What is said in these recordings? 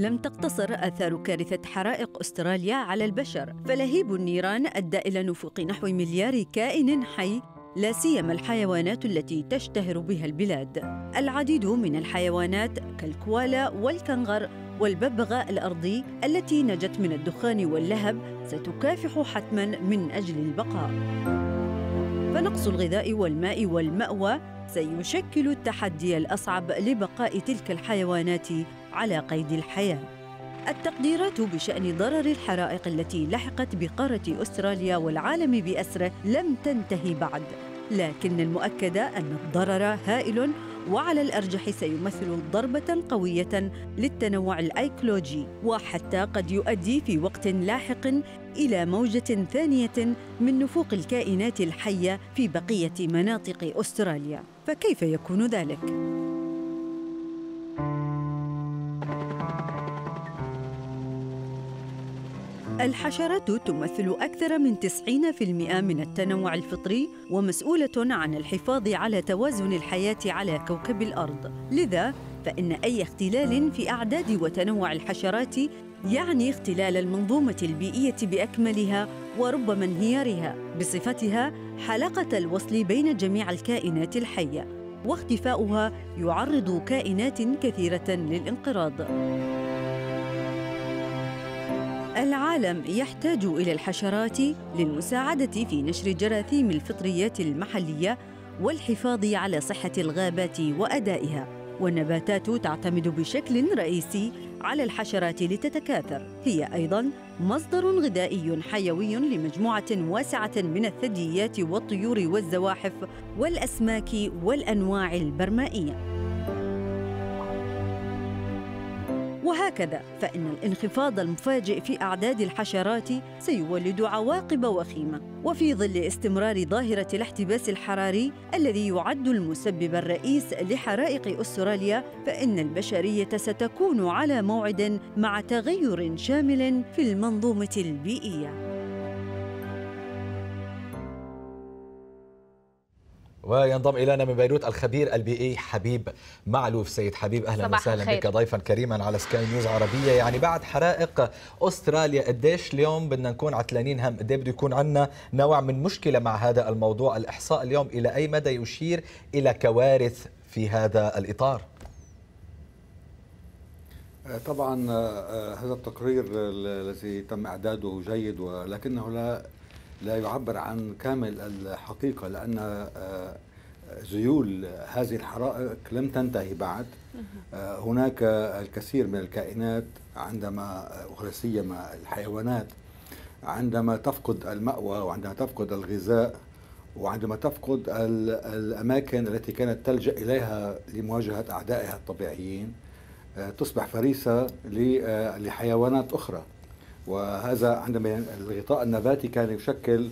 لم تقتصر آثار كارثة حرائق أستراليا على البشر فلهيب النيران أدى إلى نفوق نحو مليار كائن حي لا سيما الحيوانات التي تشتهر بها البلاد. العديد من الحيوانات كالكوالا والكنغر والببغاء الأرضي التي نجت من الدخان واللهب ستكافح حتما من أجل البقاء. فنقص الغذاء والماء والمأوى سيشكل التحدي الأصعب لبقاء تلك الحيوانات على قيد الحياة. التقديرات بشأن ضرر الحرائق التي لحقت بقارة أستراليا والعالم باسره لم تنتهي بعد لكن المؤكد أن الضرر هائل وعلى الأرجح سيمثل ضربة قوية للتنوع الأيكولوجي وحتى قد يؤدي في وقت لاحق إلى موجة ثانية من نفوق الكائنات الحية في بقية مناطق أستراليا. فكيف يكون ذلك؟ الحشرات تمثل أكثر من 90% من التنوع الفطري ومسؤولة عن الحفاظ على توازن الحياة على كوكب الأرض. لذا فإن أي اختلال في أعداد وتنوع الحشرات يعني اختلال المنظومة البيئية بأكملها وربما انهيارها بصفتها حلقة الوصل بين جميع الكائنات الحية واختفاؤها يعرض كائنات كثيرة للانقراض. العالم يحتاج إلى الحشرات للمساعدة في نشر جراثيم الفطريات المحلية والحفاظ على صحة الغابات وأدائها. والنباتات تعتمد بشكل رئيسي على الحشرات لتتكاثر. هي أيضاً مصدر غذائي حيوي لمجموعة واسعة من الثدييات والطيور والزواحف والأسماك والأنواع البرمائية. وهكذا فإن الانخفاض المفاجئ في أعداد الحشرات سيولد عواقب وخيمة. وفي ظل استمرار ظاهرة الاحتباس الحراري الذي يعد المسبب الرئيس لحرائق أستراليا فإن البشرية ستكون على موعد مع تغير شامل في المنظومة البيئية. وينضم إلينا من بيروت الخبير البيئي حبيب معلوف. سيد حبيب أهلا وسهلا بك ضيفا كريما على سكاي نيوز عربية. يعني بعد حرائق أستراليا قديش اليوم بدنا نكون عتلانين هم؟ قد بده يكون عندنا نوع من مشكلة مع هذا الموضوع؟ الإحصاء اليوم إلى أي مدى يشير إلى كوارث في هذا الإطار؟ طبعا هذا التقرير الذي تم إعداده جيد ولكنه لا لا يعبر عن كامل الحقيقة لأن آه، ذيول هذه الحرائق لم تنتهي بعد. آه، هناك الكثير من الكائنات عندما ولا سيما الحيوانات عندما تفقد المأوى وعندما تفقد الغذاء وعندما تفقد الأماكن التي كانت تلجأ إليها لمواجهة أعدائها الطبيعيين آه، تصبح فريسة لحيوانات أخرى. وهذا عندما الغطاء النباتي كان يشكل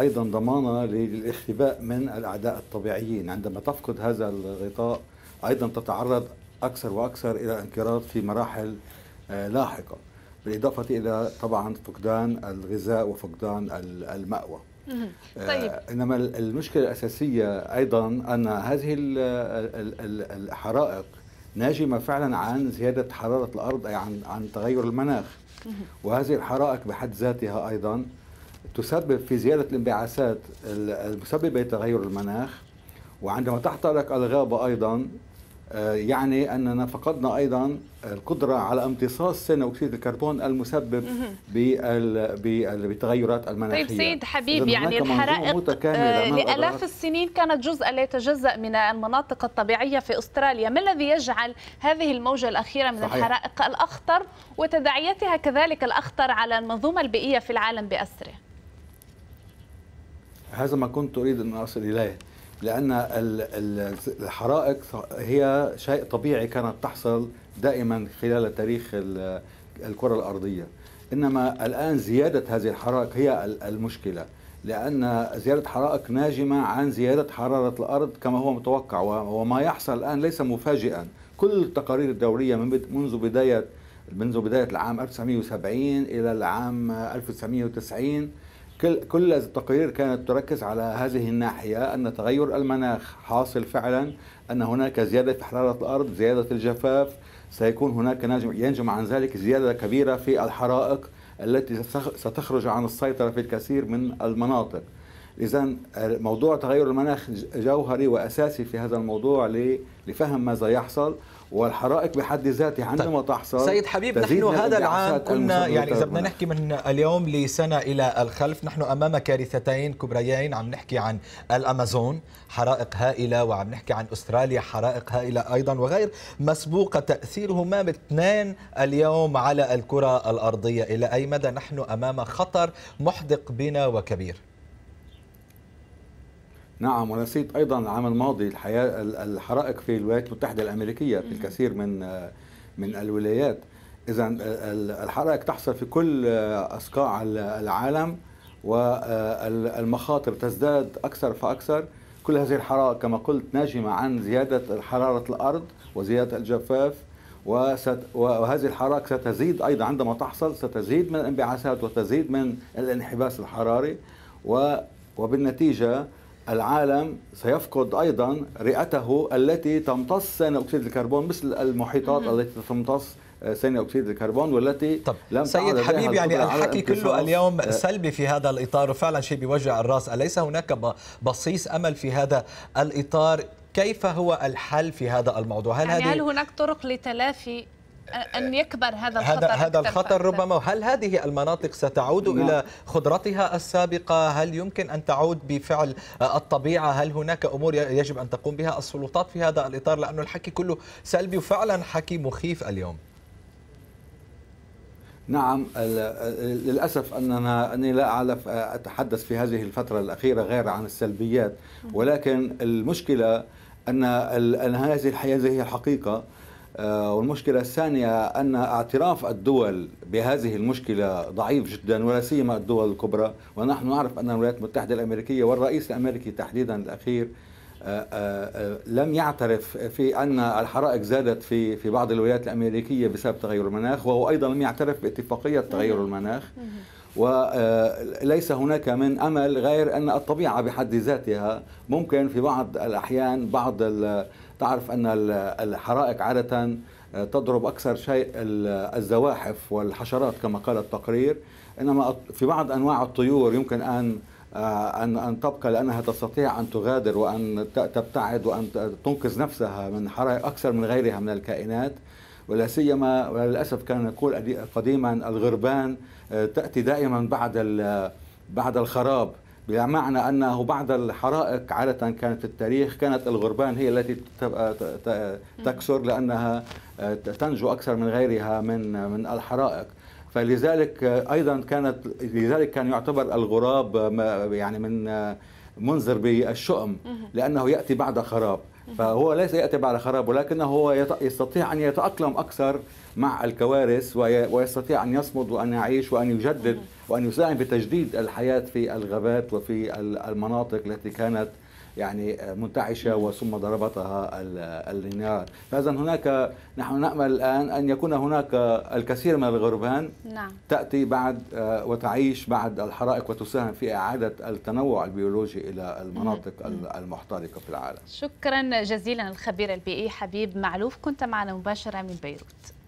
أيضا ضمانة للاختباء من الأعداء الطبيعيين. عندما تفقد هذا الغطاء أيضا تتعرض أكثر وأكثر إلى انقراض في مراحل آه، لاحقة بالإضافة إلى طبعا فقدان الغذاء وفقدان المأوى. آه، طيب. إنما المشكلة الأساسية أيضا أن هذه الحرائق ناجمه فعلا عن زيادة حرارة الأرض أي عن عن تغير المناخ. وهذه الحرائق بحد ذاتها أيضا تسبب في زيادة الانبعاثات المسببة لتغير المناخ. وعندما تحترق الغابة أيضا آه، يعني أننا فقدنا أيضا القدرة على امتصاص ثاني اكسيد الكربون المسبب بالتغيرات المناخية. طيب سيد حبيب يعني الحرائق آه، لألاف السنين كانت جزءا لا يتجزأ من المناطق الطبيعية في أستراليا، ما الذي يجعل هذه الموجة الأخيرة من صحيح. الحرائق الأخطر وتداعياتها كذلك الأخطر على المنظومة البيئية في العالم بأسره؟ هذا ما كنت أريد أن أصل إليه. لأن الحرائق هي شيء طبيعي كانت تحصل دائما خلال تاريخ الكرة الأرضية. إنما الآن زيادة هذه الحرائق هي المشكلة لأن زيادة حرائق ناجمة عن زيادة حرارة الأرض كما هو متوقع وما يحصل الآن ليس مفاجئا. كل التقارير الدورية منذ بداية منذ بداية العام 1970 إلى العام 1990 كل كل التقارير كانت تركز على هذه الناحية أن تغير المناخ حاصل فعلا أن هناك زيادة في حرارة الأرض، زيادة الجفاف، سيكون هناك ينجم عن ذلك زيادة كبيرة في الحرائق التي ستخرج عن السيطرة في الكثير من المناطق. إذا موضوع تغير المناخ جوهري وأساسي في هذا الموضوع لفهم ماذا يحصل والحرائق بحد ذاتها عندما طيب. تحصل سيد حبيب نحن هذا العام كنا يعني إذا بدنا نحكي من اليوم لسنة إلى الخلف نحن أمام كارثتين كبريين عم نحكي عن الأمازون حرائق هائلة وعم نحكي عن أستراليا حرائق هائلة أيضا وغير مسبوقة تأثيرهما باثنين اليوم على الكرة الأرضية. إلى أي مدى نحن أمام خطر محدق بنا وكبير؟ نعم ونسيت أيضا العام الماضي الحياة الحرائق في الولايات المتحدة الأمريكية في الكثير من من الولايات. اذا الحرائق تحصل في كل اصقاع العالم والمخاطر تزداد أكثر فأكثر. كل هذه الحرائق كما قلت ناجمة عن زيادة حرارة الأرض وزيادة الجفاف وست وهذه الحرائق ستزيد أيضا عندما تحصل ستزيد من الانبعاثات وتزيد من الانحباس الحراري وبالنتيجة العالم سيفقد أيضا رئته التي تمتص ثاني أكسيد الكربون مثل المحيطات التي تمتص ثاني أكسيد الكربون والتي طب لم سيد حبيب يعني الحكي كله اليوم آه. سلبي في هذا الإطار وفعلا شيء بيوجع الرأس. أليس هناك بصيص أمل في هذا الإطار؟ كيف هو الحل في هذا الموضوع؟ هل يعني هل هناك طرق لتلافي أن يكبر هذا الخطر هذا هذا الخطر ربما. هل هذه المناطق ستعود نعم. إلى خضرتها السابقة؟ هل يمكن أن تعود بفعل الطبيعة؟ هل هناك أمور يجب أن تقوم بها؟ السلطات في هذا الإطار لأنه الحكي كله سلبي وفعلا حكي مخيف اليوم. نعم للأسف اننا أني لا اعرف أتحدث في هذه الفترة الأخيرة غير عن السلبيات ولكن المشكلة أن أن هذه الحياة هي الحقيقة آه، والمشكلة الثانية أن اعتراف الدول بهذه المشكلة ضعيف جدا ولا سيما الدول الكبرى. ونحن نعرف أن الولايات المتحدة الأمريكية والرئيس الأمريكي تحديدا الأخير آه، آه، لم يعترف في أن الحرائق زادت في في بعض الولايات الأمريكية بسبب تغير المناخ وهو أيضا لم يعترف باتفاقية تغير المناخ. وليس هناك من أمل غير أن الطبيعة بحد ذاتها ممكن في بعض الأحيان بعض تعرف أن الحرائق عادة آه، تضرب أكثر شيء الزواحف والحشرات كما قال التقرير. إنما في بعض أنواع الطيور يمكن أن آه، أن أن تبقى لأنها تستطيع أن تغادر وأن تبتعد وأن تنقذ نفسها من حرائق أكثر من غيرها من الكائنات. ولا سيما وللأسف كان نقول قديما الغربان آه، تأتي دائما بعد بعد الخراب. بمعنى أنه بعد الحرائق عادة كانت في التاريخ كانت الغربان هي التي تكسر لأنها آه، تنجو أكثر من غيرها من من الحرائق. فلذلك أيضا كانت لذلك كان يعتبر الغراب يعني من آه، منذر بالشؤم لأنه يأتي بعد خراب. فهو ليس يأتي بعد خراب ولكنه هو يستطيع أن يتأقلم أكثر مع الكوارث ويستطيع أن يصمد وأن يعيش وأن يجدد وأن يساهم في تجديد الحياة في الغابات وفي المناطق التي كانت يعني منتعشة وثم ضربتها النار فإذا هناك نحن نأمل الآن أن يكون هناك الكثير من الغربان نعم. تأتي بعد آه، وتعيش بعد الحرائق وتساهم في إعادة التنوع البيولوجي إلى المناطق المحترقة في العالم. شكرا جزيلا الخبير البيئي حبيب معلوف. كنت معنا مباشرة من بيروت.